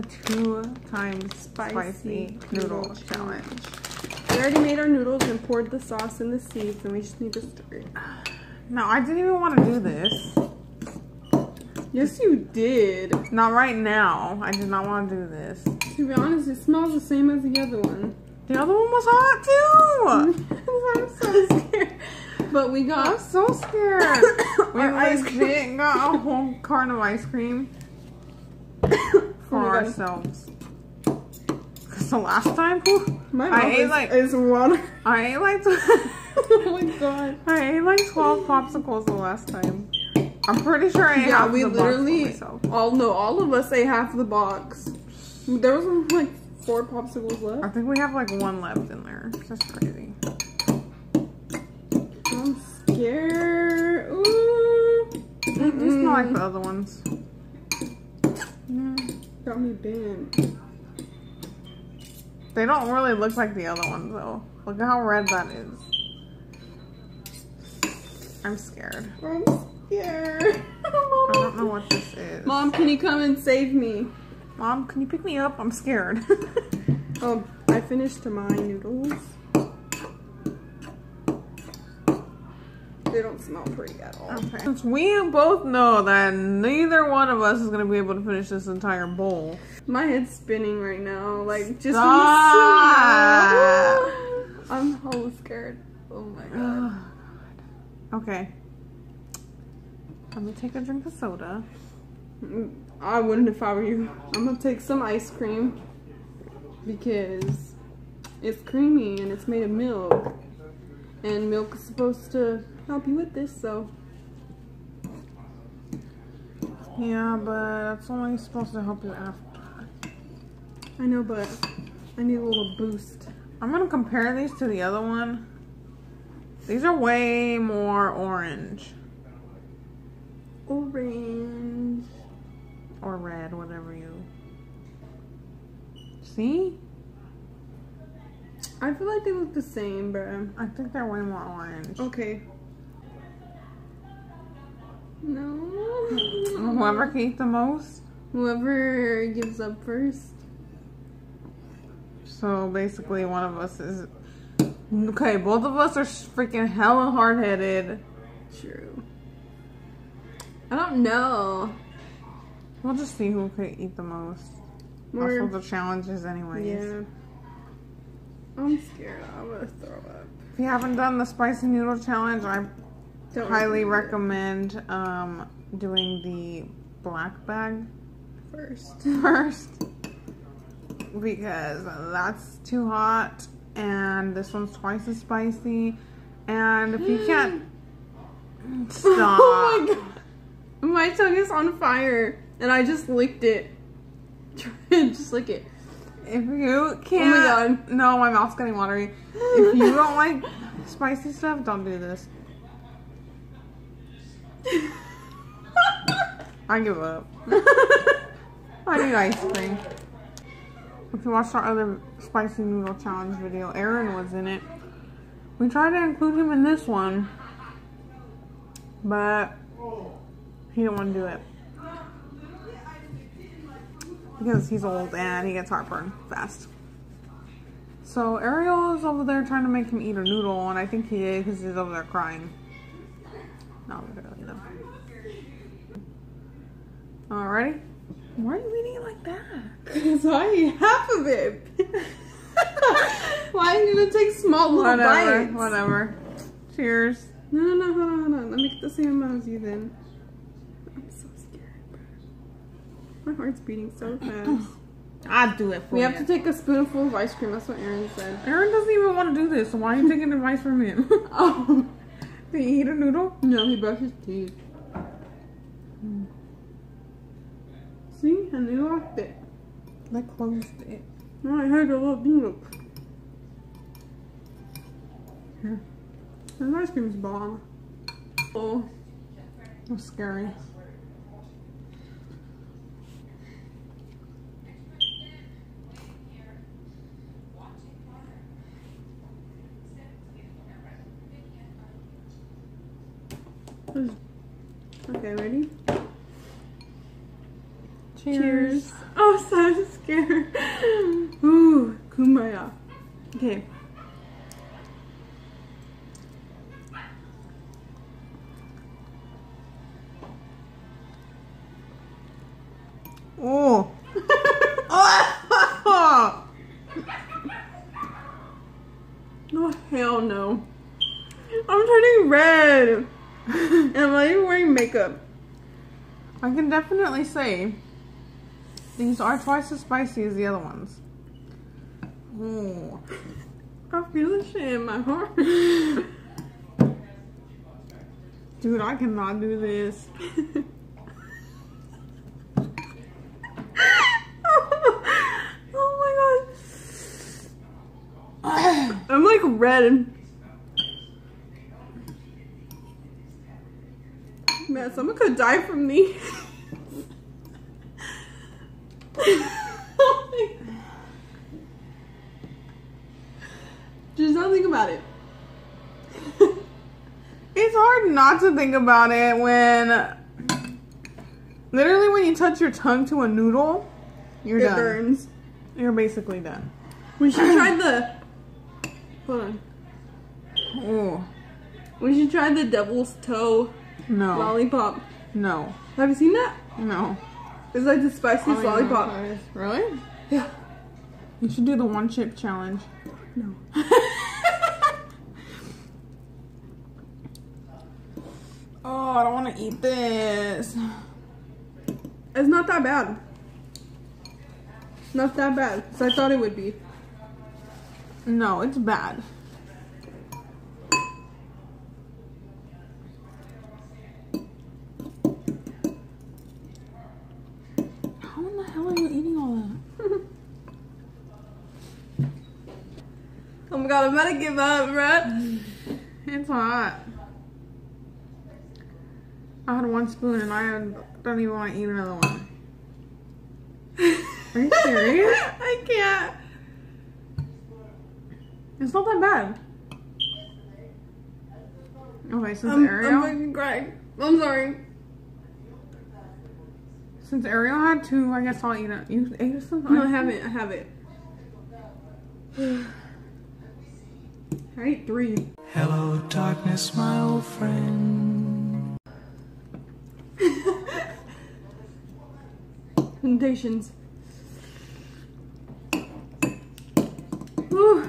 the two times spicy, noodle, noodle challenge. We already made our noodles and poured the sauce in the seeds, and we just need to stir it. No, I didn't even want to do this. Yes, you did. Not right now. I did not want to do this. To be honest, it smells the same as the other one. The other one was hot too. I'm so scared. But we got. I'm so scared. we ice legit got a whole carton of ice cream for ourselves. Cause the last time, whew, my I ate is, like- is water. I ate like oh my god. I ate like twelve popsicles the last time. I'm pretty sure I ate Yeah, half we the box literally myself. all no, all of us ate half the box. There was like four popsicles left. I think we have like one left in there. That's crazy. I'm scared. Ooh. They smell like the other ones. Me banned. They don't really look like the other ones though. Look at how red that is. I'm scared. I'm scared. I don't know what this is. Mom, can you come and save me? Mom, can you pick me up? I'm scared. Oh, I finished my noodles. They don't smell pretty at all. okay. Since we both know that neither one of us is gonna be able to finish this entire bowl. My head's spinning right now. Like just Stop. from the smell. I'm hella scared. Oh my god. okay. Let me take a drink of soda. Mm, I wouldn't if I were you. I'm gonna take some ice cream because it's creamy and it's made of milk. And milk is supposed to help you with this, so Yeah, but that's only supposed to help you after. I know, but I need a little boost. I'm gonna compare these to the other one. These are way more orange Orange. or red, whatever you see. I feel like they look the same, but I think they're way more orange. okay. No. Whoever can eat the most. Whoever gives up first. So basically, one of us is okay. Both of us are freaking hella hard headed. True. I don't know. We'll just see who can eat the most. That's We're, what the challenge is, anyways. yeah. I'm scared. I'm gonna throw up. If you haven't done the spicy noodle challenge, I Don't highly recommend um, doing the black bag first. first because that's too hot and this one's twice as spicy and if you can't stop Oh my god. My tongue is on fire, and I just licked it. just lick it. if you can't God. no my mouth's getting watery if you don't like spicy stuff don't do this I give up I need ice cream if you watched our other spicy noodle challenge video Aaron was in it we tried to include him in this one but he didn't want to do it because he's old and he gets heartburn fast. So Arielle is over there trying to make him eat a noodle, and I think he did because he's over there crying. Not literally though. Alrighty. Why are you eating it like that? Cause I eat half of it. Why are you gonna take small little Whatever. bites? Whatever. Cheers. No, no, no, hold on, hold on. Let me get the same amount as you then. I'm so scared, bro. My heart's beating so fast. I'll do it for you. we you. have to take a spoonful of ice cream. That's what Aaron said. Aaron doesn't even want to do this, so why are you taking advice from him? Oh. Did he eat a noodle? No, he brushed his teeth. See? And he locked it. I closed it. Oh, I heard a little noodle. Here. The ice cream's bomb. Oh. That's scary. Okay, ready? Cheers. Oh I'm so scared. Ooh, kumbaya. Okay. Oh. oh. Oh hell no. I'm turning red. and I'm not even wearing makeup. I can definitely say these are twice as spicy as the other ones. Oh. I feel the shit in my heart. Dude, I cannot do this. oh my god. I'm like red. Man, someone could die from me. Just don't think about it. It's hard not to think about it when literally when you touch your tongue to a noodle, you're it done. burns. You're basically done. We should try the. Hold on. Oh We should try the devil's toe no, lollipop. no, Have you seen that? no. It's like the spiciest Oh, lollipop. is- Really? Yeah. You should do the one chip challenge. No. Oh, I don't want to eat this. It's not that bad. Not that bad. So I thought it would be. No, it's bad. How in the hell are you eating all that? Oh my god, I'm about to give up, bruh. It's hot. I had one spoon and I don't even want to eat another one. Are you serious? I can't. It's not that bad. Okay, since I'm, Arielle, I'm. I'm sorry. since Arielle had two, I guess I'll eat it. You ate some? No, I haven't. I haven't. I ate three. Hello, darkness, my old friend. Temptations. Whew.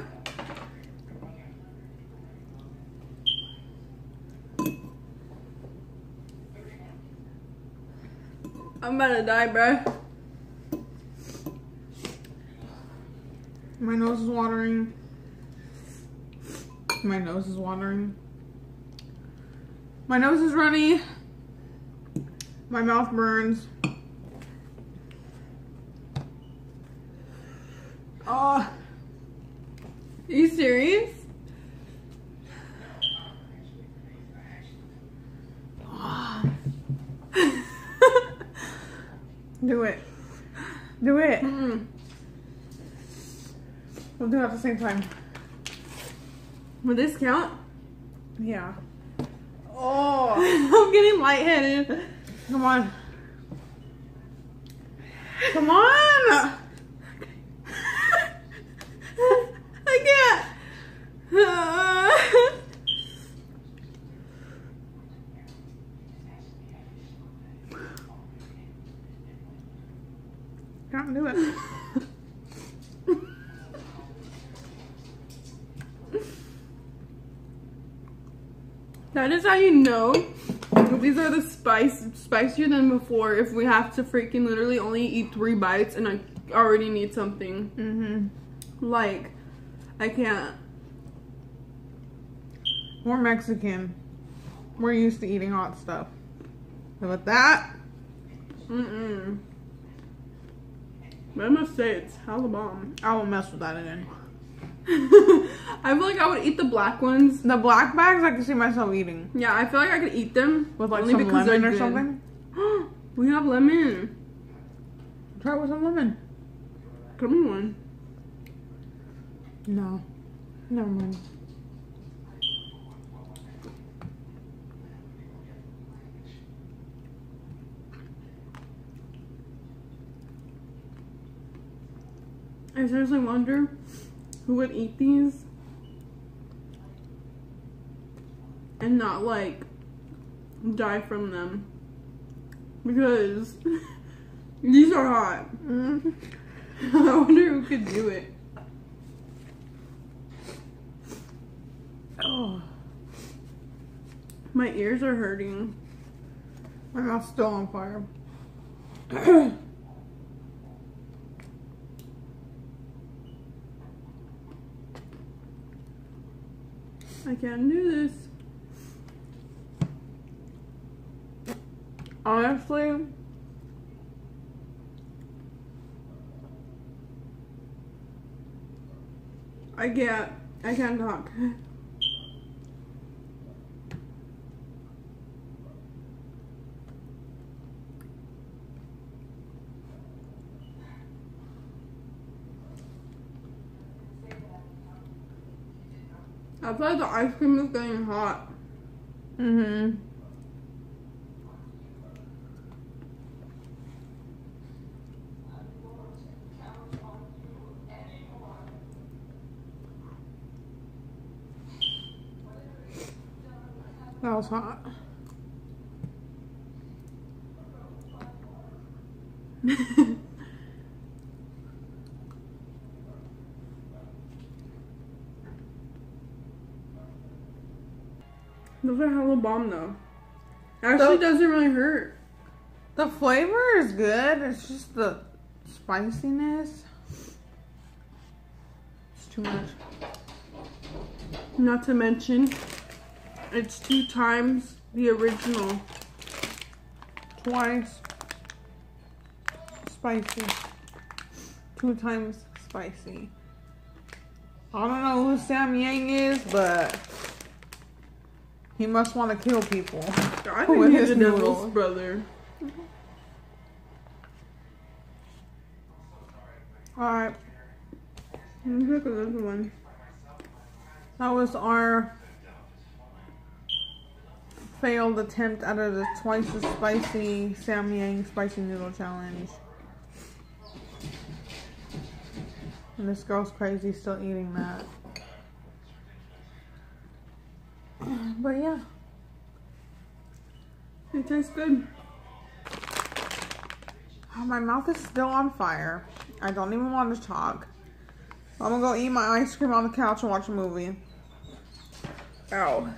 I'm about to die, bro. My nose is watering. My nose is watering. My nose is runny. My mouth burns. Oh, Are you serious? do it. Do it. Mm. We'll do it at the same time. Will this count? Yeah. Oh, I'm getting lightheaded. Come on. Come on. I can't. Can't do it. That is how you know these are the spice spicier than before. If we have to freaking literally only eat three bites and I already need something Mm-hmm. like I can't. We're Mexican. We're used to eating hot stuff. And with that, Mm-mm. But I must say it's hella bomb. I won't mess with that again. I feel like I would eat the black ones. The black bags, I can see myself eating Yeah, I feel like I could eat them with like only some because lemon or good. something. we have lemon. Try it with some lemon. Come on. one. No, never mind. I seriously wonder who would eat these and not like die from them because these are hot. Mm-hmm. I wonder who could do it. Oh, My ears are hurting. my mouth's still on fire. I can't do this. Honestly, I can't. I can't talk. Feel like the ice cream is getting hot. mm-hmm. That was hot. Those are hella bomb though. Actually, So- doesn't really hurt. The flavor is good. It's just the spiciness. It's too much. Not to mention, it's two times the original. Twice spicy. Two times spicy. I don't know who Samyang is, but he must want to kill people. I With he's his the devil's noodles. brother. Mm-hmm. Alright, Let me pick another one. that was our failed attempt out of the twice as spicy Samyang spicy noodle challenge. And this girl's crazy still eating that. But yeah. It tastes good. Oh, my mouth is still on fire. I don't even want to talk. I'm gonna go eat my ice cream on the couch and watch a movie. Ow.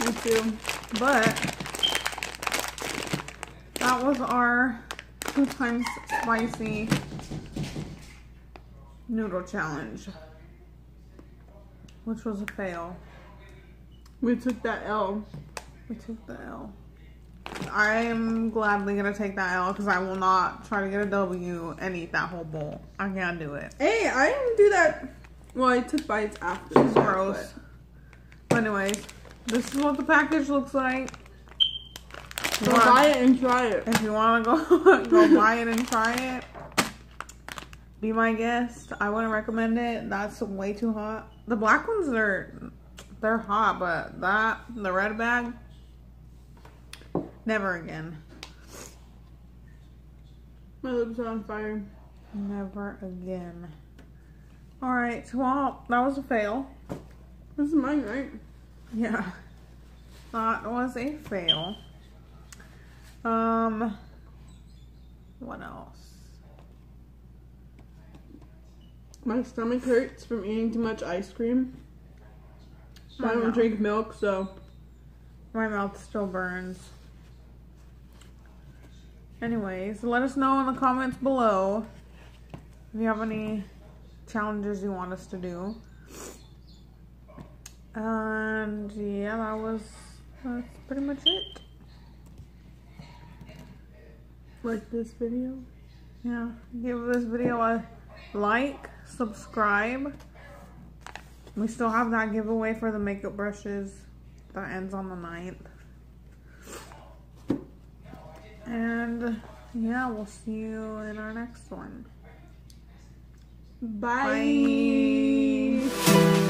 Me too. But that was our two times spicy noodle challenge, which was a fail. We took that L. We took the L. I am gladly gonna take that L because I will not try to get a W and eat that whole bowl. I can't do it. Hey, I didn't do that. Well, I took bites after. That, gross. But anyways, this is what the package looks like. So buy it and try it. If you want to go go buy it and try it, be my guest. I wouldn't recommend it. That's way too hot. The black ones are they're hot, but that the red bag, never again. My lips are on fire. Never again. All right, well that was a fail. This is mine, right? Yeah, that was a fail. Um, what else? My stomach hurts from eating too much ice cream. I I don't drink milk, so My mouth still burns. Anyways, let us know in the comments below if you have any challenges you want us to do. And yeah, that was that's pretty much it. like this video. Yeah, give this video a like, subscribe. We still have that giveaway for the makeup brushes that ends on the 9th. And yeah, we'll see you in our next one. Bye. Bye.